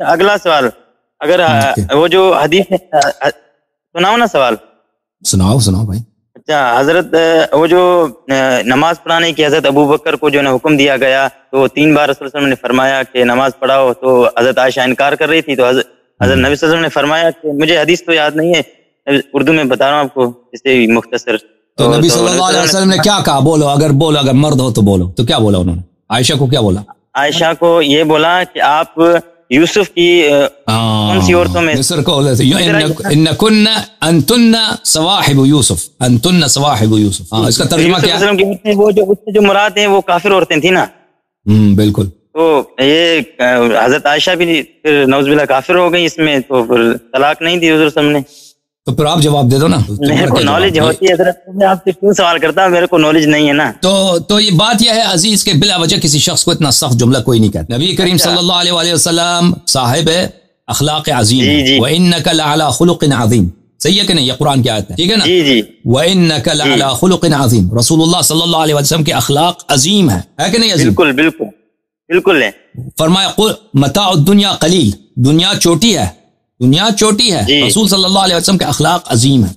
اگلا سوال اگر وہ جو حدیث سناؤ نا سوال۔ سناؤ سناؤ بھائی۔ اچھا حضرت وہ جو نماز پڑھانے کی حضرت ابو بکر کو جو ہے حکم دیا گیا تو تین بار رسول وسلم نے فرمایا کہ نماز پڑھاؤ تو حضرت عائشہ انکار کر رہی تھی تو حضرت حضرت نبی صلی اللہ علیہ وسلم نے فرمایا کہ مجھے حدیث تو یاد نہیں ہے اردو میں بتا رہا ہوں آپ کو اس سے مختصر۔ تو نبی صلی اللہ علیہ وسلم نے کیا کہا؟ بولو اگر بولو اگر مرد ہو تو بولو۔ تو کیا بولا انہوں نے؟ عائشہ کو کیا بولا؟ عائشہ کو یہ بولا کہ آپ یوسف کی کون سی عورتوں میں مصر کو ان کن انتن یوسف انتن یوسف ہاں اس کا ترجمہ کیا ہے وہ جو اس سے جو مراد ہیں وہ کافر عورتیں تھیں نا بالکل تو یہ حضرت عائشہ بھی پھر نوز باللہ کافر ہو گئی اس میں تو پھر طلاق نہیں دی حضور صلی نے تو پھر آپ جواب دے دو نا۔ میرے کو نالج ہوتی ہے حضرت میں آپ سے کیوں سوال کرتا ہوں؟ میرے کو نالج نہیں ہے نا۔ تو تو یہ بات یہ ہے عزیز کے بلا وجہ کسی شخص کو اتنا سخت جملہ کوئی نہیں کہتا۔ نبی کریم صلی اللہ علیہ وآلہ وسلم صاحب اخلاق عظیم جی جی۔ وَإِنَّكَ لَعَلَى خُلُقٍ عَظِيم۔ صحیح ہے کہ نہیں؟ یہ قرآن کی آیت ہے۔ ٹھیک ہے نا؟ جی جی۔ وَإِنَّكَ لَعَلَى خُلُقٍ عَظِيم۔ رسول اللہ صلی اللہ علیہ وسلم کے اخلاق عظیم ہے ہے کہ نہیں عظیم بالکل بالکل۔ بالکل ہے۔ فرمایا قل متاع الدنیا قلیل دنیا چوٹی ہے۔ دنیا چوٹی ہے۔ جی۔ رسول صلی اللہ علیہ وسلم کے اخلاق عظیم ہے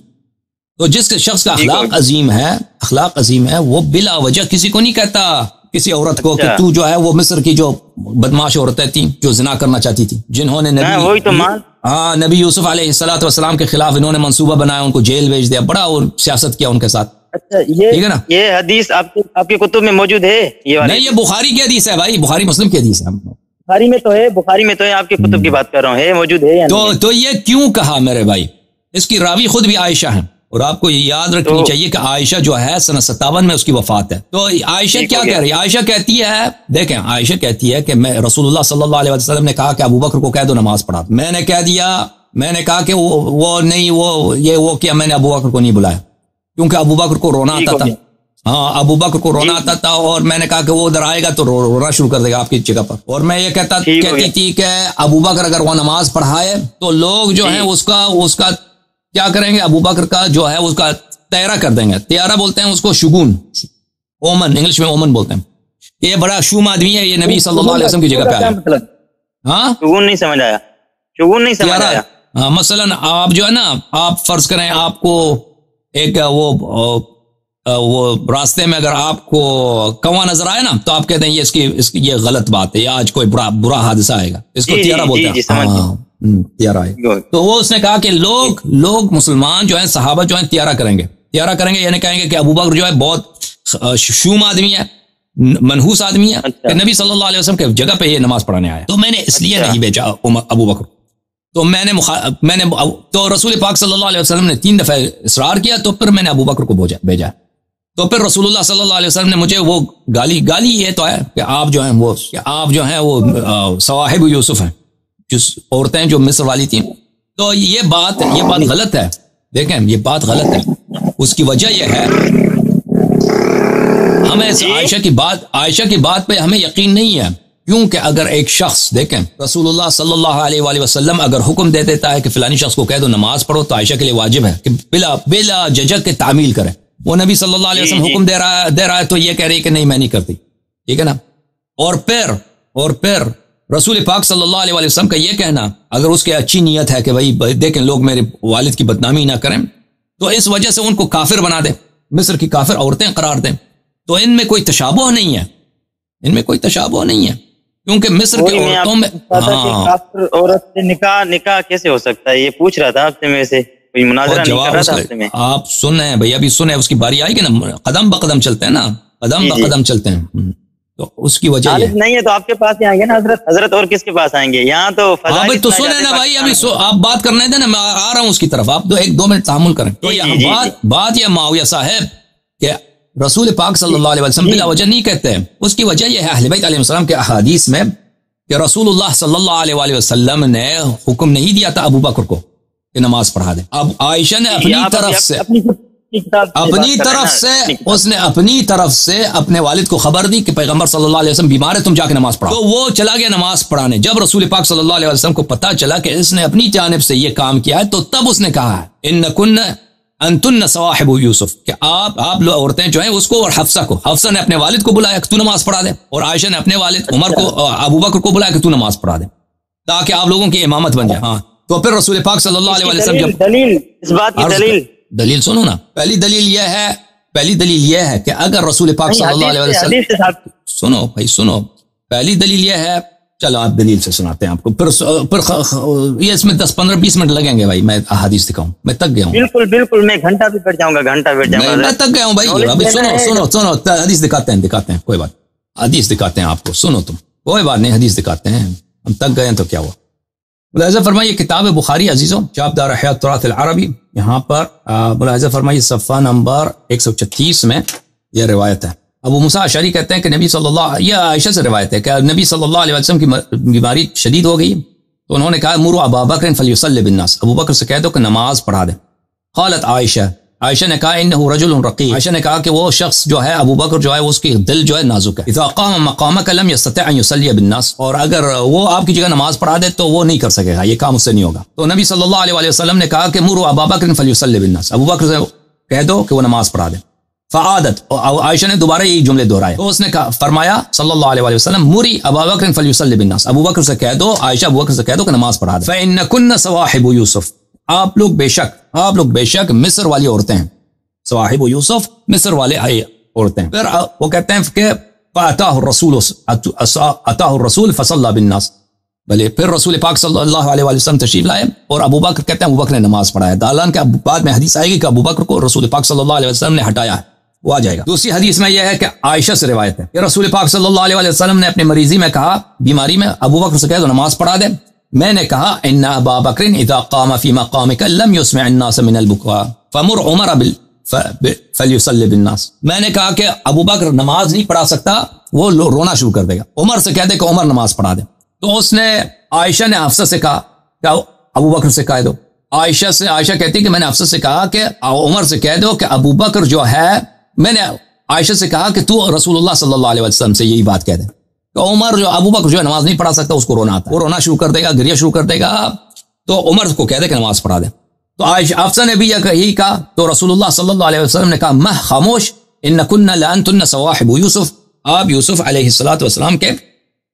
تو جس شخص کا اخلاق عظیم ہے اخلاق عظیم ہے وہ بلا وجہ کسی کو نہیں کہتا۔ کسی عورت کو کہ اچھا۔ تو جو ہے وہ مصر کی جو بدماش عورتیں تھیں جو زنا کرنا چاہتی تھی جنہوں نے ہاں، وہی تو نبی مان ہاں نبی یوسف علیہ السلاۃ والسلام کے خلاف انہوں نے منصوبہ بنایا ان کو جیل بھیج دیا بڑا وہ سیاست کیا ان کے ساتھ۔ اچھا ٹھیک یہ ہے نا؟ یہ حدیث آپ کے کتب میں موجود ہے یہ نہیں یہ بخاری کی حدیث ہے بھائی بخاری مسلم کی حدیث ہے۔ بخاری میں تو ہے بخاری میں تو ہے آپ کے کتب کی بات کر رہا ہوں ہے موجود ہے تو تو یہ کیوں کہا میرے بھائی؟ اس کی راوی خود بھی عائشہ ہیں اور آپ کو یہ یاد رکھنی چاہیے کہ عائشہ جو ہے سن ستاون میں اس کی وفات ہے۔ تو عائشہ کیا۔ کہہ رہی ہے؟ عائشہ کہتی ہے دیکھیں عائشہ کہتی ہے کہ میں رسول اللہ صلی اللہ علیہ وسلم نے کہا کہ ابو بکر کو کہہ دو نماز پڑھا۔ میں نے کہہ دیا میں نے کہا کہ وہ نہیں وہ یہ وہ کیا میں نے ابو بکر کو نہیں بلایا۔ کیونکہ ابو بکر کو رونا آتا تھا۔ ہاں ابو بکر کو رونا جی۔ آتا تھا اور میں نے کہا کہ وہ ادھر آئے گا تو رو- رونا شروع کر دے گا آپ کی جگہ پر۔ اور میں یہ کہتا کہتی۔ تھی کہ ابو بکر اگر وہ نماز پڑھائے تو لوگ جو جی۔ ہیں اس کا اس کا کیا کریں گے؟ ابو بکر کا جو ہے اس کا تیرا کر دیں گے۔ تیارا بولتے ہیں اس کو شگون۔ اومن انگلش میں اومن بولتے ہیں۔ یہ بڑا شوم آدمی ہے یہ نبی صلی اللہ علیہ وسلم کی جگہ پہ آیا۔ مطلب؟ ہاں؟ شگون نہیں سمجھ آیا۔ شگون نہیں سمجھ آیا۔ ہاں مثلا آپ جو ہے نا آپ فرض کریں آپ کو ایک وہ وہ راستے میں اگر آپ کو کنواں نظر آئے نا تو آپ کہتے ہیں یہ اس کی اس کی یہ غلط بات ہے یا آج کوئی برا برا حادثہ آئے گا۔ اس کو جی، جی، تیارا بولتے ہیں۔ جی، ہاں، تیارا ہے۔ تو وہ اس نے کہا کہ لوگ لوگ مسلمان جو ہیں صحابہ جو ہیں تیارا کریں گے۔ تیارا کریں گے یعنی کہیں گے کہ ابو بکر جو ہے بہت شوم آدمی ہے منحوس آدمی ہے۔ اچھا۔ کہ نبی صلی اللہ علیہ وسلم کے جگہ پہ یہ نماز پڑھانے آیا۔ تو میں نے اس لیے اچھا۔ نہیں بیچا ابو بکر۔ تو میں نے. میں نے تو رسول پاک صلی اللہ علیہ وسلم نے تین دفعہ اصرار کیا تو پھر میں نے ابو بکر کو بھیجا۔ تو پھر رسول اللہ صلی اللہ علیہ وسلم نے مجھے وہ گالی گالی یہ تو ہے کہ آپ جو ہیں وہ آپ جو ہیں وہ آ، صواحب یوسف ہیں جس عورتیں جو مصر والی تھیں۔ تو یہ بات یہ بات غلط ہے۔ دیکھیں یہ بات غلط ہے۔ اس کی وجہ یہ ہے ہمیں اس عائشہ کی بات عائشہ کی بات پہ ہمیں یقین نہیں ہے۔ کیونکہ اگر ایک شخص دیکھیں رسول اللہ صلی اللہ علیہ وآلہ وسلم اگر حکم دے دیتا ہے کہ فلانی شخص کو کہہ دو نماز پڑھو تو عائشہ کے لیے واجب ہے کہ بلا بلا ججک کے تعمیل کرے وہ نبی صلی اللہ علیہ جی، وسلم جی۔ حکم دے رہا ہے دے رہا ہے تو یہ کہہ رہی کہ نہیں میں نہیں کرتی۔ ٹھیک ہے نا؟ اور پھر اور پھر رسول پاک صلی اللہ علیہ وسلم کا یہ کہنا اگر اس کی اچھی نیت ہے کہ بھائی دیکھیں لوگ میرے والد کی بدنامی نہ کریں تو اس وجہ سے ان کو کافر بنا دے مصر کی کافر عورتیں قرار دیں۔ تو ان میں کوئی تشابہ نہیں ہے۔ ان میں کوئی تشابہ نہیں ہے۔ کیونکہ مصر کی عورتوں میں ہاں۔ کافر عورت سے نکاح نکاح کیسے ہو سکتا ہے؟ یہ پوچھ رہا تھا آپ سے میں سے۔ مناظرہ آپ سن رہے ہیں بھائی ابھی سن رہے ہیں اس کی باری آئے گی نا قدم بقدم چلتے ہیں نا قدم جی، جی۔ بقدم چلتے ہیں۔ تو اس کی وجہ نہیں ہے تو آپ کے پاس آئیں گے نا حضرت؟ حضرت اور کس کے پاس آئیں گے؟ یہاں تو ہاں تو سنیں جاتے نا بھائی ابھی آپ بات کرنے دیں نا میں آ رہا ہوں اس کی طرف۔ آپ تو ایک دو منٹ تحمل کریں۔ تو جی، جی، جی، بات بات یہ معاویہ صاحب کہ رسول پاک صلی اللہ علیہ وسلم جی۔ بلا وجہ نہیں کہتے ہیں۔ اس کی وجہ یہ ہے اہل بیت علیہ السلام کے احادیث میں کہ رسول اللہ صلی اللہ علیہ وسلم نے حکم نہیں دیا تھا ابو بکر کو۔ کہ نماز پڑھا دے اب عائشہ نے اپنی طرف سے اپنی طرف سے۔ اس نے اپنی طرف سے اپنے والد کو خبر دی کہ پیغمبر صلی اللہ علیہ وسلم بیمار ہے تم جا کے نماز پڑھو تو وہ چلا گیا نماز پڑھانے۔ جب رسول پاک صلی اللہ علیہ وسلم کو پتا چلا کہ اس نے اپنی جانب سے یہ کام کیا ہے تو تب اس نے کہا ہے ان کن انتن صواحب یوسف کہ آپ آپ لوگ عورتیں جو ہیں اس کو اور حفصہ کو۔ حفصہ نے اپنے والد کو بلایا کہ تو نماز پڑھا دے۔ اور عائشہ نے اپنے والد عمر کو ابو بکر کو بلایا کہ تو نماز پڑھا دے۔ تاکہ آپ لوگوں کی امامت بن جائے۔ ہاں۔ تو پھر رسول پاک صلی اللہ علیہ وسلم جب دلیل اس بات کی دلیل۔ دلیل سنو نا۔ پہلی دلیل یہ ہے پہلی دلیل یہ ہے کہ اگر رسول پاک صلی اللہ علیہ وسلم سنو بھائی سنو۔ پہلی دلیل یہ ہے چلو آپ دلیل سے سناتے ہیں آپ کو۔ پھر پھر یہ اس میں دس پندرہ بیس منٹ لگیں گے بھائی میں حدیث دکھاؤں۔ میں تک گیا ہوں۔ بالکل بالکل میں گھنٹہ بھی بیٹھ جاؤں گا گھنٹہ بیٹھ جاؤں گا۔ میں تک گیا ہوں بھائی۔ ابھی سنو سنو سنو۔ حدیث دکھاتے ہیں دکھاتے ہیں کوئی بات حدیث دکھاتے ہیں آپ کو سنو تم۔ کوئی بات نہیں حدیث دکھاتے ہیں۔ ہم تک گئے تو کیا ہوا؟ ملاحظہ فرمائیے کتاب بخاری عزیزوں چاپ دار حیات طرات العربی، یہاں پر ملاحظہ فرمائیے صفحہ نمبر ایک سو چھتیس میں یہ روایت ہے۔ ابو مسا اشاری کہتے ہیں کہ نبی صلی اللہ، یہ عائشہ سے روایت ہے کہ نبی صلی اللہ علیہ وسلم کی بیماری شدید ہو گئی۔ تو انہوں نے کہا مرو ابا بکر فلی بنناس ابو بکر سے کہہ دو کہ نماز پڑھا دیں خالت عائشہ عائشہ نے کہا، انہو رجل رقی عائشہ نے کہا کہ وہ شخص جو ہے، ابو بکر جو ہے، اس کی دل جو ہے نازک ہے۔ اذا قام مقامک لم يستطع ان يصلي بالناس۔ اور اگر وہ آپ کی جگہ نماز پڑھا دے تو وہ نہیں کر سکے گا، یہ کام اس سے نہیں ہوگا۔ تو نبی صلی اللہ علیہ وسلم نے کہا کہ مرو ابا بکر فلیصلی بالناس۔ ابو بکر سے کہہ دو کہ وہ نماز پڑھا دے۔ فعادت عائشہ نے دوبارہ یہی جملے دہرائے۔ تو اس نے کہا، فرمایا، صلی اللہ علیہ وسلم، مری ابا بکر فلیصلی بالناس۔ ابو بکر سے کہہ دو، عائشہ ابو بکر سے کہہ دو کہ نماز پڑھا دے۔ فإن صواحب یوسف۔ آپ لوگ بے شک، آپ لوگ بے شک مصر والی عورتیں ہیں۔ صواحب و یوسف مصر والے آئے عورتیں۔ پھر وہ کہتے ہیں کہ فاتاہ الرسول اتاہ الرسول فصل اللہ بالناس۔ بھلے پھر رسول پاک صلی اللہ علیہ وسلم تشریف لائے اور ابو بکر کہتے ہیں ابو بکر نے نماز پڑھا ہے دالان کے بعد میں حدیث آئے گی کہ ابو بکر کو رسول پاک صلی اللہ علیہ وسلم نے ہٹایا ہے۔ وہ آ جائے گا۔ دوسری حدیث میں یہ ہے کہ عائشہ سے روایت ہے کہ رسول پاک صلی اللہ علیہ وسلم نے اپنے مریضی میں کہا، بیماری میں ابو بکر سے کہہ دو نماز پڑھا دے۔ میں نے کہا ان ابا بکر اذا قام في مقامك لم يسمع الناس من البكاء. فمر عمر بال فلی بالناس. میں نے کہا کہ ابو بکر نماز نہیں پڑھا سکتا، وہ رونا شروع کر دے گا۔ عمر سے کہہ دے کہ عمر نماز پڑھا دے۔ تو اس نے عائشہ نے افسر سے کہا کہ ابو بکر سے کہہ دو۔ عائشہ سے عائشہ کہتی کہ میں نے افسر سے کہا کہ عمر سے کہہ دو کہ ابو بکر جو ہے، میں نے عائشہ سے کہا کہ تو رسول اللہ صلی اللہ علیہ وسلم سے یہی بات کہہ دے۔ کہ عمر جو ابو بکر جو ہے نماز نہیں پڑھا سکتا، اس کو رونا آتا وہ رونا شروع کر دے گا گریا شروع کر دے گا۔ تو عمر کو کہہ دے کہ نماز پڑھا دے۔ تو آج افسر نے بھی یہی کہا تو رسول اللہ صلی اللہ علیہ وسلم نے کہا مہ خاموش، ان کن لانتن صواحب یوسف۔ آپ یوسف علیہ السلاۃ والسلام کے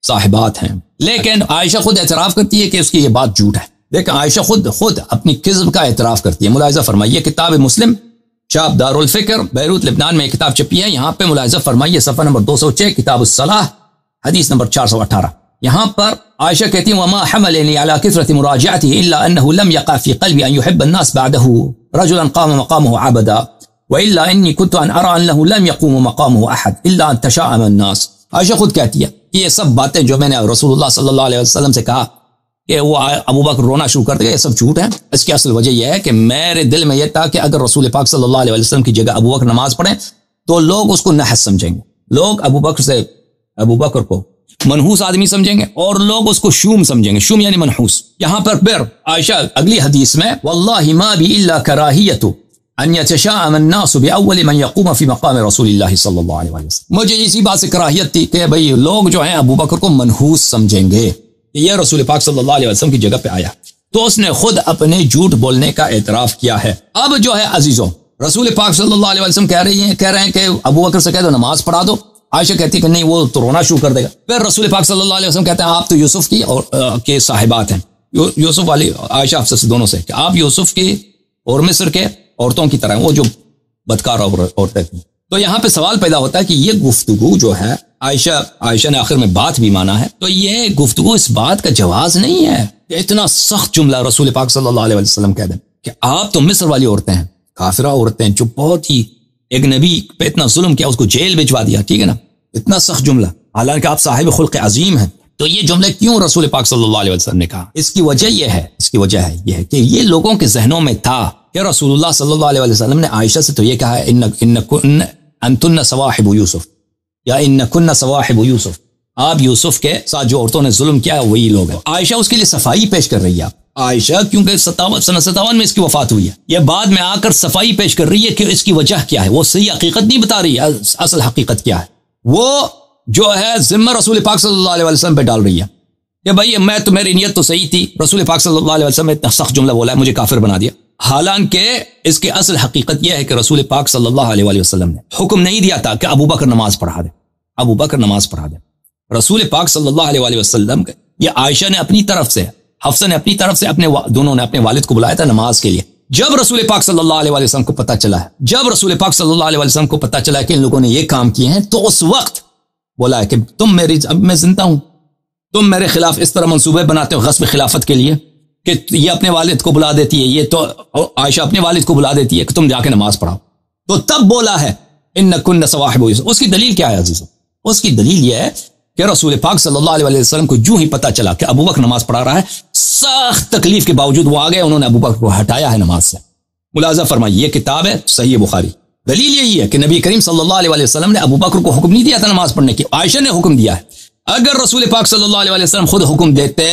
صاحبات ہیں۔ لیکن عائشہ خود اعتراف کرتی ہے کہ اس کی یہ بات جھوٹ ہے۔ لیکن عائشہ خود خود اپنی قزم کا اعتراف کرتی ہے۔ ملاحظہ فرمائیے، کتاب مسلم چاپ دار الفکر بیروت، لبنان میں کتاب چپی ہے۔ یہاں پہ ملاحظہ فرمائیے، صفحہ نمبر دو سو چھ، کتاب الصلاح۔ حديث نمبر 418 یہاں پر عائشہ کہتی وما حَمَلِنِي يعني على كِثْرَةِ مراجعته إلا أنه لم يقع في قلبي أن يحب الناس بعده رجلا قام مقامه عبدا وإلا إني كنت أن أرى أنه لم يقوم مقامه أحد إلا أن تشاءم الناس. عائشہ خود کہتی ہے یہ سب باتیں جو میں نے رسول اللہ صلی اللہ علیہ وسلم سے کہا کہ وہ أبو بکر رونا شروع کرتے گئے یہ سب جھوٹ ہیں اس کی أصل وجہ یہ ہے کہ میرے دل میں یہ تھا کہ اگر رسول پاک صلی اللہ علیہ وسلم کی جگہ أبو بکر نماز پڑھیں تو لوگ اس کو نحس سمجھیں گے۔ لوگ أبو بکر سے ابو بکر کو۔ منحوس آدمی سمجھیں گے اور لوگ اس کو شوم سمجھیں گے، شوم یعنی منحوس۔ یہاں پر پھر عائشہ، اگلی حدیث میں، واللہ ما بی الا کراہیت ان يتشاءم الناس باول من يقوم في مقام رسول اللہ صلی اللہ علیہ وسلم۔ مجھے اسی بات سے کراہیت تھی کہ بھئی لوگ جو ہیں ابو بکر کو منحوس سمجھیں گے۔ کہ یہ رسول پاک صلی اللہ علیہ وسلم کی جگہ پہ آیا۔ تو اس نے خود اپنے جھوٹ بولنے کا اعتراف کیا ہے۔ اب جو ہے عزیزوں، رسول پاک صلی اللہ علیہ وسلم کہہ رہی ہیں، کہہ رہے ہیں کہ ابو بکر سے کہہ دو، نماز پڑھا دو۔ عائشہ کہتی ہے کہ نہیں، وہ تو رونا شروع کر دے گا۔ پھر رسول پاک صلی اللہ علیہ وسلم کہتے ہیں، آپ تو یوسف کی اور کے صاحبات ہیں۔ یوسف والی، عائشہ افسر سے دونوں سے کہ آپ یوسف کی اور مصر کے عورتوں کی طرح وہ جو بدکار عورتیں تھیں۔ تو یہاں پہ سوال پیدا ہوتا ہے کہ یہ گفتگو جو ہے، عائشہ عائشہ نے آخر میں بات بھی مانا ہے۔ تو یہ گفتگو اس بات کا جواز نہیں ہے کہ اتنا سخت جملہ رسول پاک صلی اللہ علیہ وسلم کہہ دیں کہ آپ تو مصر والی عورتیں ہیں، کافرہ عورتیں جو بہت ہی ایک نبی پہ اتنا ظلم کیا، اس کو جیل بھجوا دیا، ٹھیک ہے نا؟ اتنا سخت جملہ۔ حالانکہ آپ صاحب خلق عظیم ہیں۔ تو یہ جملے کیوں رسول پاک صلی اللہ علیہ وسلم نے کہا؟ اس کی وجہ یہ ہے، اس کی وجہ ہے یہ ہے کہ یہ لوگوں کے ذہنوں میں تھا کہ رسول اللہ صلی اللہ علیہ وسلم نے عائشہ سے تو یہ کہا ہے ان انتن صواحب یوسف یا ان کن صواحب یوسف آپ یوسف کے ساتھ جو عورتوں نے ظلم کیا، وہی لوگ ہیں۔ عائشہ اس کے لیے صفائی پیش کر رہی ہے۔ آپ عائشہ، کیونکہ ستاون سن ستاون میں اس کی وفات ہوئی ہے۔ یہ بعد میں آ کر صفائی پیش کر رہی ہے کہ اس کی وجہ کیا ہے۔ وہ صحیح حقیقت نہیں بتا رہی ہے، اصل حقیقت کیا ہے۔ وہ جو ہے ذمہ رسول پاک صلی اللہ علیہ وسلم پہ ڈال رہی ہے۔ کہ بھائی، میں تو، میری نیت تو صحیح تھی۔ رسول پاک صلی اللہ علیہ وسلم نے اتنا سخت جملہ بولا ہے، مجھے کافر بنا دیا۔ حالانکہ اس کی اصل حقیقت یہ ہے کہ رسول پاک صلی اللہ علیہ وسلم نے حکم نہیں دیا تھا کہ ابو بکر نماز پڑھا دے۔ ابو بکر نماز پڑھا دے۔ رسول پاک صلی اللہ علیہ وسلم یہ عائشہ نے اپنی طرف سے حفصہ نے اپنی طرف سے اپنے دونوں نے اپنے والد کو بلایا تھا نماز کے لیے۔ جب رسول پاک صلی اللہ علیہ وسلم کو پتا چلا ہے، جب رسول پاک صلی اللہ علیہ وسلم کو پتا چلا ہے کہ ان لوگوں نے یہ کام کیے ہیں، تو اس وقت بولا ہے کہ تم میری اب میں زندہ ہوں۔ تم میرے خلاف اس طرح منصوبے بناتے ہو غصب خلافت کے لیے کہ یہ اپنے والد کو بلا دیتی ہے، یہ تو عائشہ اپنے والد کو بلا دیتی ہے کہ تم جا کے نماز پڑھاؤ۔ تو تب بولا ہے ان کن صواحب اس کی دلیل کیا ہے عزیز اس کی دلیل یہ ہے کہ رسول پاک صلی اللہ علیہ وسلم کو جو ہی پتا چلا کہ ابو بکر نماز پڑھا رہا ہے، سخت تکلیف کے باوجود وہ آگے انہوں نے ابو بکر کو ہٹایا ہے نماز سے۔ ملازہ فرمائی، یہ کتاب ہے صحیح بخاری۔ دلیل یہی ہے کہ نبی کریم صلی اللہ علیہ وسلم نے ابو بکر کو حکم نہیں دیا تھا نماز پڑھنے کی، عائشہ نے حکم دیا ہے۔ اگر رسول پاک صلی اللہ علیہ وسلم خود حکم دیتے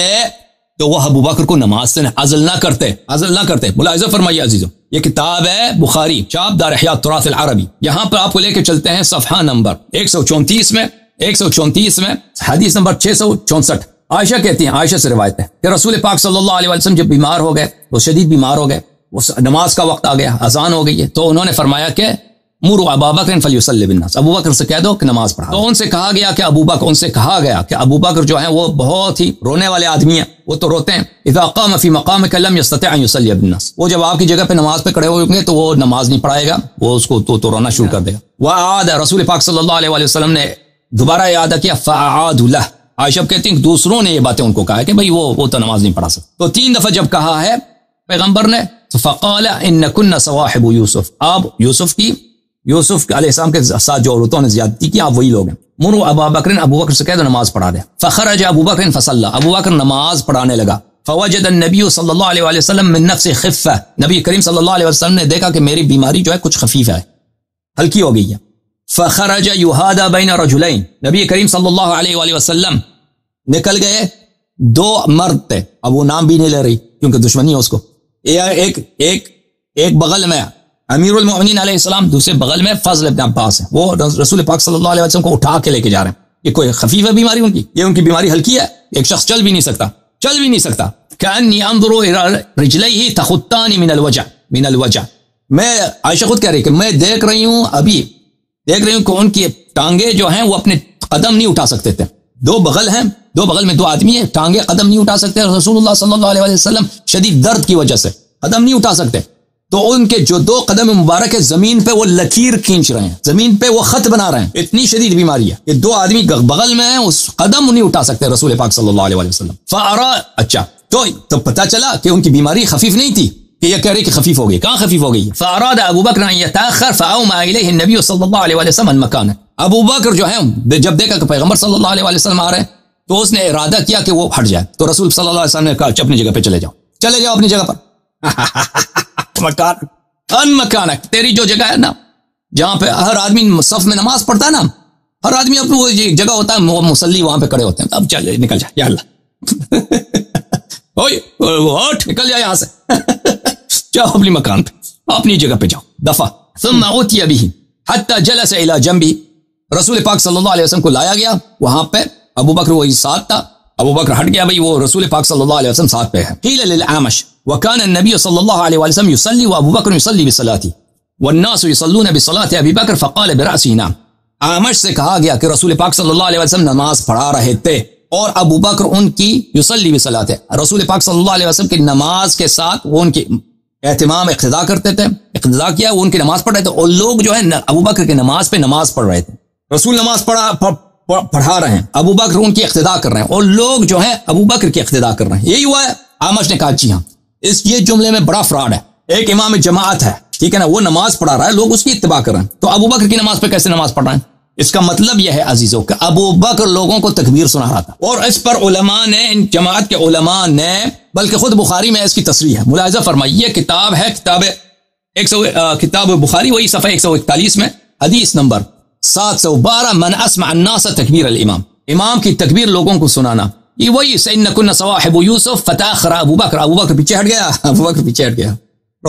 تو وہ ابو بکر کو نماز سے عزل نہ کرتے، عزل نہ کرتے۔ ملاحظہ فرمائیے عزیزوں، یہ کتاب ہے بخاری، چاپ دار حیات تراث العربی۔ یہاں پر آپ کو لے کے چلتے ہیں صفحہ نمبر ایک سو چونتیس میں۔ ایک سو چونتیس میں حدیث نمبر چھ سو چونسٹھ۔ عائشہ کہتی ہیں عائشہ سے روایت ہے کہ رسول پاک صلی اللہ علیہ وسلم جب بیمار ہو گئے وہ شدید بیمار ہو گئے وہ نماز کا وقت آ گیا اذان ہو گئی ہے۔ تو انہوں نے فرمایا کہ مورو ابا بکر فلی الناس ابو بکر سے کہہ دو کہ نماز پڑھا۔ تو ان سے کہا گیا کہ ابو بکر ان سے کہا گیا کہ ابو بکر جو ہیں وہ بہت ہی رونے والے آدمی ہیں وہ تو روتے ہیں۔ اذا قام فی مقام لم يستطع ان وہ جب آپ کی جگہ پہ نماز پہ کھڑے ہوئے گے تو وہ نماز نہیں پڑھائے گا وہ اس کو تو, تو رونا شروع کر دے گا۔ وہ عاد رسول پاک صلی اللہ علیہ وسلم نے دوبارہ یاد کیا فعاد اللہ عائشہ کہتی ہیں دوسروں نے یہ باتیں ان کو کہا کہ بھائی وہ وہ تو نماز نہیں پڑھا سکتا۔ تو تین دفعہ جب کہا ہے پیغمبر نے فقال ان صواحب یوسف آپ یوسف کی یوسف علیہ السلام کے ساتھ جو عورتوں نے زیادتی کی، آپ وہی لوگ ہیں۔ مرو ابا بکر، ابو بکر سے کہہ دو نماز پڑھا دے۔ فخر ابو بکر فصل۔ ابو بکر نماز پڑھانے لگا۔ فوجد النبی صلی اللہ علیہ وسلم من نفس خفہ نبی کریم صلی اللہ علیہ وسلم نے دیکھا کہ میری بیماری جو ہے کچھ خفیف ہے۔ ہلکی ہو گئی ہے۔ فخرج یہادا بین رجلین۔ نبی کریم صلی اللہ علیہ وآلہ وسلم نکل گئے، دو مرد تھے۔ اب وہ نام بھی نہیں لے رہی، کیونکہ دشمنی ہے اس کو۔ ایک ایک ایک بغل میں امیر المؤمنین علیہ السلام دوسرے بغل میں فضل ابن عباس ہے۔ وہ رسول پاک صلی اللہ علیہ وسلم کو اٹھا کے لے کے جا رہے ہیں۔ یہ کوئی خفیف ہے بیماری ان کی؟ یہ ان کی بیماری ہلکی ہے۔ ایک شخص چل بھی نہیں سکتا۔ چل بھی نہیں سکتا۔ کانی انظروا الى رجلیه تخطان من الوجع من الوجع میں، عائشہ خود کہہ رہی کہ میں دیکھ رہی ہوں ابھی۔ دیکھ رہی ہوں کہ ان کی ٹانگیں جو ہیں وہ اپنے قدم نہیں اٹھا سکتے تھے۔ دو بغل ہیں، دو بغل میں دو آدمی ہیں، ٹانگیں قدم نہیں اٹھا سکتے رسول اللہ صلی اللہ علیہ وسلم شدید درد کی وجہ سے قدم نہیں اٹھا سکتے۔ تو ان کے جو دو قدم مبارک ہے زمین پہ وہ لکیر کھینچ رہے ہیں، زمین پہ وہ خط بنا رہے ہیں۔ اتنی شدید بیماری ہے یہ دو آدمی بغل میں ہیں، اس قدم نہیں اٹھا سکتے رسول پاک صلی اللہ علیہ وسلم۔ فارا اچھا تو تو پتا چلا کہ ان کی بیماری خفیف نہیں تھی۔ کہ یہ کہہ رہی کہ خفیف ہو گئی کہاں خفیف ہو گئی فاراد ابو بکر ان يتاخر فاوما الیہ النبی صلی اللہ علیہ وسلم مکان ابو بکر جو ہے جب دیکھا کہ پیغمبر صلی اللہ علیہ وسلم آ رہے ہیں، تو اس نے ارادہ کیا کہ وہ ہٹ جائے۔ تو رسول صلی اللہ علیہ وسلم نے کہا اپنی جگہ پہ چلے جاؤ۔ چلے جاؤ اپنی جگہ پر۔ مکان۔ ان مکان۔ تیری جو جگہ ہے نا، جہاں پہ ہر آدمی صف میں نماز پڑھتا ہے نا، ہر آدمی اپنی وہ جگہ ہوتا ہے، وہ مسلی وہاں پہ کھڑے ہوتے ہیں۔ اب چل جائے نکل جائے یا اللہ۔ نکل جائے یہاں سے۔ جاؤ اپنی مکان پہ، اپنی جگہ پہ جاؤ۔ دفعہ ثم اوتی ابھی حتی جلس الى جنبی رسول پاک صلی اللہ علیہ وسلم کو لایا گیا۔ وہاں پہ ابو بکر وہی ساتھ تھا۔ ابو بکر ہٹ گیا، بھائی، وہ رسول پاک صلی اللہ علیہ وسلم ساتھ پہ ہے۔ قیل للعامش وكان النبي صلى الله عليه وسلم يصلي وابو بكر يصلي بصلاته والناس يصلون بصلاه ابي بکر فقال براسه نعم عامش سے کہا گیا کہ رسول پاک صلی اللہ علیہ وسلم نماز پڑھا رہے تھے اور ابو بکر ان کی یوسلی بصلاته رسول پاک صلی اللہ علیہ وسلم کی نماز کے ساتھ وہ ان کی اہتمام اقتدا کرتے تھے، اقتدا کیا، وہ ان کی نماز پڑھ رہے تھے اور لوگ جو ہے ابو بکر کی نماز پہ نماز پڑھ رہے تھے۔ رسول نماز پڑھا پڑھا رہے ہیں۔ ابو بکر ان کی اقتدا کر رہے ہیں اور لوگ جو ہیں، ابو بکر کی اقتدا کر رہے ہیں۔ یہی ہوا ہے، آمش نے کہا جی ہاں اس یہ جملے میں بڑا فراڈ ہے۔ ایک امام جماعت ہے، ٹھیک ہے نا، وہ نماز پڑھا رہا ہے، لوگ اس کی اتباع کر رہے ہیں۔ تو ابو بکر کی نماز پہ کیسے نماز پڑھ رہے ہیں؟ اس کا مطلب یہ ہے عزیزوں کہ ابو بکر لوگوں کو تکبیر سنا رہا تھا۔ اور اس پر علماء نے، ان جماعت کے علماء نے بلکہ خود بخاری میں اس کی تصریح ہے۔ ملاحظہ فرمائی یہ کتاب ہے، کتاب ایک سو کتاب بخاری، وہی صفحہ ایک سو اکتالیس میں، حدیث نمبر سات سو بارہ، من اسمع الناس تکبیر الامام۔ امام کی تکبیر لوگوں کو سنانا۔ یہ وہی سین کن صواحب یوسف، فتح خرا ابو بکر۔ ابو بکر پیچھے ہٹ گیا؟ ابو بکر پیچھے ہٹ گیا۔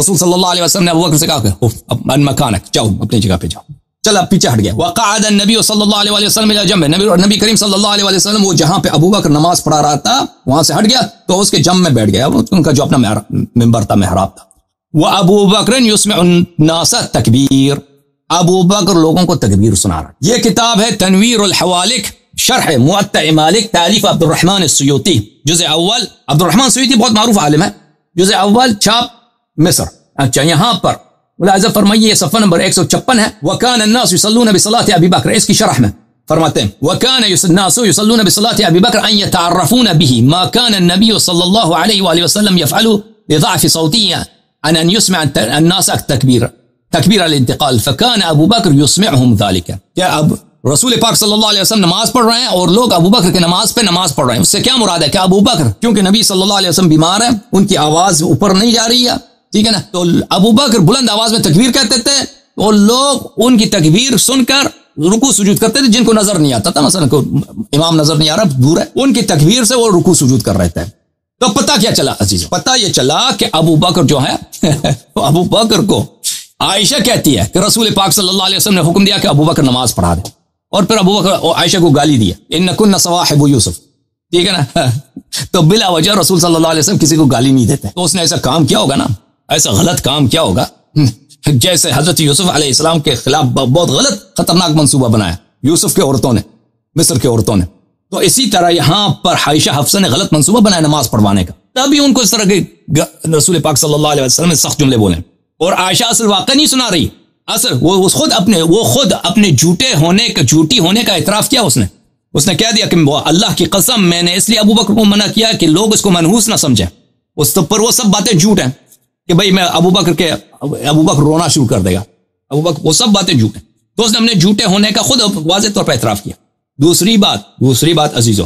رسول صلی اللہ علیہ وسلم نے ابو بکر سے کہا کہ من مکانک، جاؤ، اپنی جگہ پہ جاؤ۔ چل اب پیچھے ہٹ گیا وقعد النبی صلی اللہ علیہ وسلم الى جنب۔ نبی نبی کریم صلی اللہ علیہ وسلم وہ جہاں پہ ابو بکر نماز پڑھا رہا تھا، وہاں سے ہٹ گیا تو اس کے جم میں بیٹھ گیا۔ ان کا جو اپنا ممبر تھا، محراب تھا۔ وہ ابو بکر یسمع الناس تکبیر۔ ابو بکر لوگوں کو تکبیر سنا رہا یہ کتاب ہے تنویر الحوالک شرح معطع مالک تعلیف عبد الرحمن السیوطی۔ جز اول عبد الرحمن سیوطی بہت معروف عالم ہے۔ جز اول چھاپ مصر۔ اچھا یہاں پر ملاحظہ فرمائیے صفہ نمبر 156 ہے وکان الناس يصلون بصلاة أبي بكر. اس کی شرح میں فرماتے ہیں وکان الناس يصلون بصلاة أبي بكر أن يتعرفون به. ما كان النبي صلى الله عليه وآله وسلم يفعل لضعف صوتيه عن أن يسمع الناس التكبير. تكبير الانتقال. فكان أبو بكر يسمعهم ذلك. يا ابو رسول پاک صلی اللہ علیہ وسلم نماز پڑھ رہے ہیں اور لوگ ابو بکر کے نماز پہ نماز پڑھ رہے ہیں. اس سے کیا مراد ہے کہ ابو بکر؟ کیونکہ نبی صلی اللہ علیہ وسلم بیمار ہیں ان کی آواز اوپر نہیں جا رہی ہے. ٹھیک ہے نا؟ تو ابو بکر بلند آواز میں تکبیر کہتے تھے اور لوگ ان کی تکبیر سن کر رکو سجود کرتے تھے جن کو نظر نہیں آتا تھا۔ مثلا امام نظر نہیں آ رہا، دور ہے۔ ان کی تکبیر سے وہ رکو سجود کر رہے تھے۔ تو پتہ کیا چلا عزیز؟ پتہ یہ چلا کہ ابو بکر جو ہے، ابو بکر کو عائشہ کہتی ہے کہ رسول پاک صلی اللہ علیہ وسلم نے حکم دیا کہ ابو بکر نماز پڑھا دے۔ اور پھر ابو بکر عائشہ کو گالی دیا ان کن صواحب یوسف۔ ٹھیک ہے نا؟ تو بلا وجہ رسول صلی اللہ علیہ وسلم کسی کو گالی نہیں دیتے۔ تو اس نے ایسا کام کیا ہوگا نا؟ ایسا غلط کام کیا ہوگا؟ جیسے حضرت یوسف علیہ السلام کے خلاف بہت غلط خطرناک منصوبہ بنایا، یوسف کے عورتوں نے، مصر کے عورتوں نے۔ تو اسی طرح یہاں پر عائشہ حفصہ نے غلط منصوبہ بنایا نماز پڑھوانے کا۔ تبھی ان کو اس طرح کے رسول پاک صلی اللہ علیہ وسلم سخت جملے بولے۔ اور عائشہ اصل واقعہ نہیں سنا رہی۔ اصل وہ خود اپنے، وہ خود اپنے جھوٹے ہونے کا، جھوٹی ہونے کا اعتراف کیا اس نے۔ اس نے کہہ دیا کہ اللہ کی قسم، میں نے اس لیے ابو بکر کو منع کیا کہ لوگ اس کو منحوس نہ سمجھیں۔ اس پر وہ سب باتیں جھوٹ ہیں۔ کہ بھائی میں ابو بکر کے ابو بکر رونا شروع کر دے گا۔ ابو بکر وہ سب باتیں جھوٹ ہیں تو اس نے اپنے جھوٹے ہونے کا خود واضح طور پر اعتراف کیا۔ دوسری بات دوسری بات عزیزو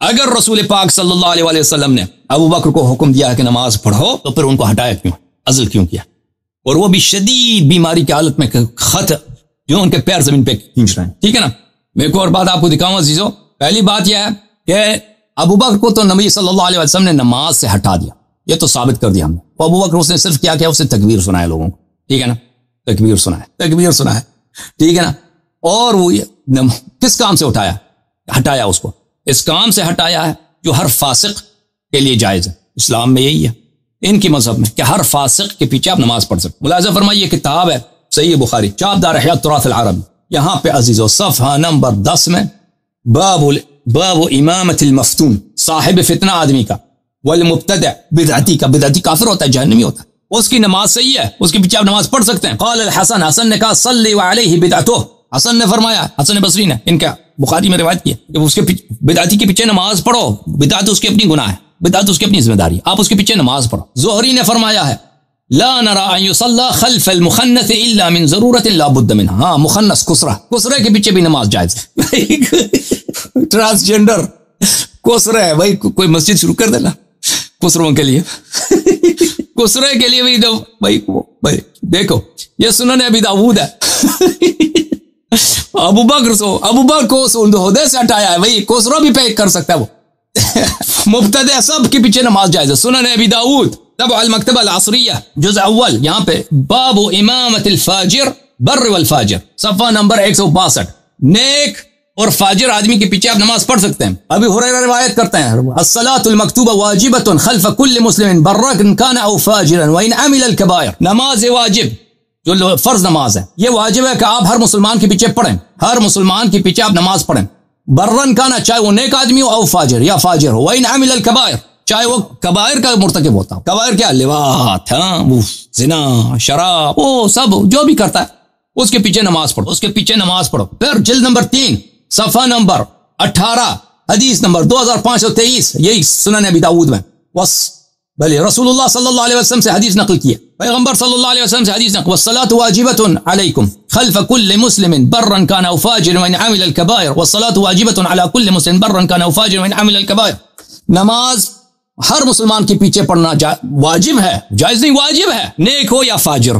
اگر رسول پاک صلی اللہ علیہ وسلم نے ابو بکر کو حکم دیا کہ نماز پڑھو، تو پھر ان کو ہٹایا کیوں؟ ازل کیوں کیا؟ اور وہ بھی شدید بیماری کی حالت میں خط جو ان کے پیر زمین پہ کھینچ رہے ہیں۔ ٹھیک ہے نا؟ میں ایک اور بات آپ کو دکھاؤں عزیزو پہلی بات یہ ہے کہ ابو بکر کو تو نبی صلی اللہ علیہ وسلم نے نماز سے ہٹا دیا۔ یہ تو ثابت کر دیا ہم نے۔ ابو بکر اس نے صرف کیا کیا؟ اسے تکبیر سنا ہے لوگوں کو۔ ٹھیک ہے نا؟ تکبیر سنا ہے تکبیر سنا ہے ٹھیک ہے نا؟ اور وہ کس کام سے اٹھایا؟ ہٹایا اس کو۔ اس کام سے ہٹایا ہے جو ہر فاسق کے لیے جائز ہے۔ اسلام میں یہی ہے۔ ان کی مذہب میں کہ ہر فاسق کے پیچھے آپ نماز پڑھ سکتے ملازم فرمائیے کتاب ہے صحیح بخاری۔ چاپ دار تراث العرب۔ یہاں پہ عزیز و صفحہ نمبر دس میں باب باب امامت المفتون، صاحب فتنہ آدمی کا۔ والمبتدع بدعتی کا بدعتی کافر ہوتا ہے، جہنمی ہوتا ہے۔ اس کی نماز صحیح ہے، اس کے پیچھے آپ نماز پڑھ سکتے ہیں۔ قال الحسن، حسن نے کہا، صلی علیہ بدعتو حسن نے فرمایا، حسن بصری نے، ان کا بخاری میں روایت کیا کہ اس کے بدعتی کے پیچھے نماز پڑھو۔ بدعت اس کی اپنی گناہ ہے، بدعت اس کی اپنی ذمہ داری آپ اس کے پیچھے نماز پڑھو۔ زہری نے فرمایا ہے، لا نرى ان يصلى خلف المخنث الا من ضرورت لا بد منها۔ ہاں مخنث کسرا کسرے کے پیچھے بھی نماز جائز ہے۔ ٹرانسجنڈر کسرا ہے۔ بھائی کوئی مسجد شروع کر دینا کسروں کے لیے۔ کسرے کے لیے بھی دو بھائی بھائی، دیکھو، یہ سنن ابھی داود ہے۔ ابو بکر سو، ابو بکر کو سو سے ہٹایا ہے۔ بھائی کوسرو بھی پہ کر سکتا ہے وہ۔ مبتد سب کے پیچھے نماز جائز ہے۔ سنن ابی داود تبع المکتبہ العصریہ جز اول، یہاں پہ باب امامت الفاجر، بر والفاجر، صفحہ نمبر 162 نیک اور فاجر آدمی کے پیچھے آپ نماز پڑھ سکتے ہیں۔ ابھی حریرہ روایت کرتے ہیں۔ الصلاة المکتوبہ واجبت خلف کل مسلم برکن کان او فاجرا وین عمل الكبائر نماز واجب، جو فرض نماز ہے۔ یہ واجب ہے کہ آپ ہر مسلمان کے پیچھے پڑھیں۔ ہر مسلمان کے پیچھے آپ نماز پڑھیں۔ برن کا نا چاہے وہ نیک آدمی ہو او فاجر یا فاجر ہو وہی عامل الکبائر، چاہے وہ کبائر کا مرتکب ہوتا ہو۔ کبائر کیا؟ لوات ہاں زنا، شراب، وہ سب جو بھی کرتا ہے، اس کے پیچھے نماز پڑھو، اس کے پیچھے نماز پڑھو۔ پھر جلد نمبر تین صفحہ نمبر اٹھارہ، حدیث نمبر دو ہزار پانچ سو تیئیس، یہی سنن ابی داود میں۔ بس بھلے رسول اللہ صلی اللہ علیہ وسلم سے حدیث نقل کیا پیغمبر صلی اللہ علیہ وسلم سے حدیث نقل۔ والصلاة واجبة علیکم خلف كل مسلم برا كان او فاجر وان عمل الكبائر۔ والصلاة واجبة على كل مسلم برا كان او فاجر وان عمل الكبائر۔ نماز ہر مسلمان کے پیچھے پڑھنا جا... واجب ہے۔ جائز نہیں، واجب ہے۔ نیک ہو یا فاجر،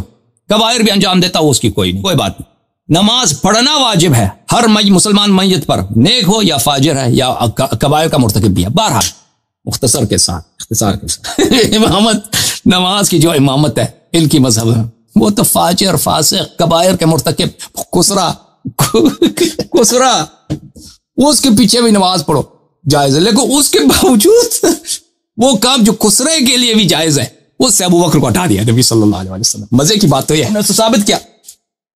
کبائر بھی انجام دیتا ہو، اس کی کوئی نہیں، کوئی بات نہیں۔ نماز پڑھنا واجب ہے۔ ہر مسلمان میت پر نیک ہو یا فاجر ہے یا کبائر کا مرتکب بھی ہے۔ بہرحال، مختصر کے ساتھ، اختصار کے ساتھ۔ امامت، نماز کی جو امامت ہے ان کی مذہب ہے۔ وہ تو فاجر، فاسق کبائر کے مرتکب کسرا کسرا اس کے پیچھے بھی نماز پڑھو، جائز ہے۔ لیکن اس کے باوجود وہ کام جو کسرے کے لیے بھی جائز ہے، اس سے ابو بکر کو ہٹا دیا نبی صلی اللہ علیہ وسلم۔ مزے کی بات تو یہ ہے۔ ثابت کیا۔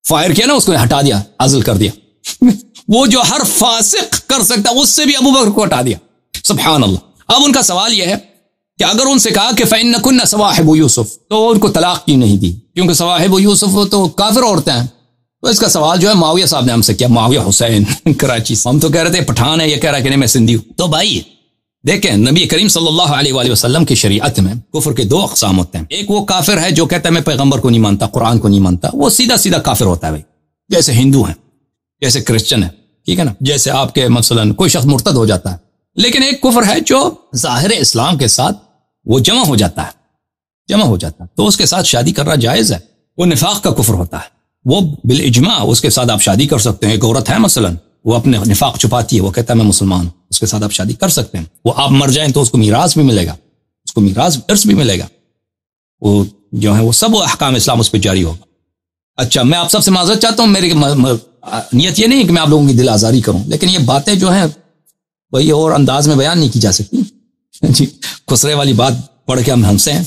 فائر کیا نا اس کو ہٹا دیا ازل کر دیا۔ وہ جو ہر فاسق کر سکتا، اس سے بھی ابو بکر کو ہٹا دیا۔ سبحان اللہ اب ان کا سوال یہ ہے کہ اگر ان سے کہا کہ فین کن صواحب یوسف تو ان کو طلاق کیوں نہیں دی۔ کیونکہ صواحب یوسف تو کافر عورتیں ہیں۔ تو اس کا سوال جو ہے، معاویہ صاحب نے ہم سے کیا، معاویہ حسین، کراچی۔ ہم تو کہہ رہے تھے، پٹھان ہے، یہ کہہ رہا کہ نہیں، میں سندھی ہوں۔ تو بھائی دیکھیں، نبی کریم صلی اللہ علیہ وآلہ وسلم کی شریعت میں کفر کے دو اقسام ہوتے ہیں۔ ایک وہ کافر ہے جو کہتا ہے، میں پیغمبر کو نہیں مانتا، قرآن کو نہیں مانتا، وہ سیدھا سیدھا کافر ہوتا ہے بھائی۔ جیسے ہندو ہیں، جیسے کرسچن ہے ٹھیک ہے نا؟ جیسے آپ کے مثلا کوئی شخص مرتد ہو جاتا ہے۔ لیکن ایک کفر ہے جو ظاہر اسلام کے ساتھ وہ جمع ہو جاتا ہے، جمع ہو جاتا ہے۔ تو اس کے ساتھ شادی کرنا جائز ہے۔ وہ نفاق کا کفر ہوتا ہے۔ وہ بالاجماع اس کے ساتھ آپ شادی کر سکتے ہیں۔ ایک عورت ہے مثلا، وہ اپنے نفاق چھپاتی ہے، وہ کہتا ہے، میں مسلمان ہوں۔ اس کے ساتھ آپ شادی کر سکتے ہیں۔ وہ آپ مر جائیں تو اس کو میراث بھی ملے گا۔ اس کو میراث عرص بھی ملے گا۔ وہ جو ہے وہ سب احکام اسلام اس پہ جاری ہوگا۔ اچھا میں آپ سب سے معذرت چاہتا ہوں میری نیت یہ نہیں کہ میں آپ لوگوں کی دل آزاری کروں، لیکن یہ باتیں جو ہیں وہی اور انداز میں بیان نہیں کی جا سکتی۔ جی خسرے والی بات پڑھ کے ہم ہنسے ہیں۔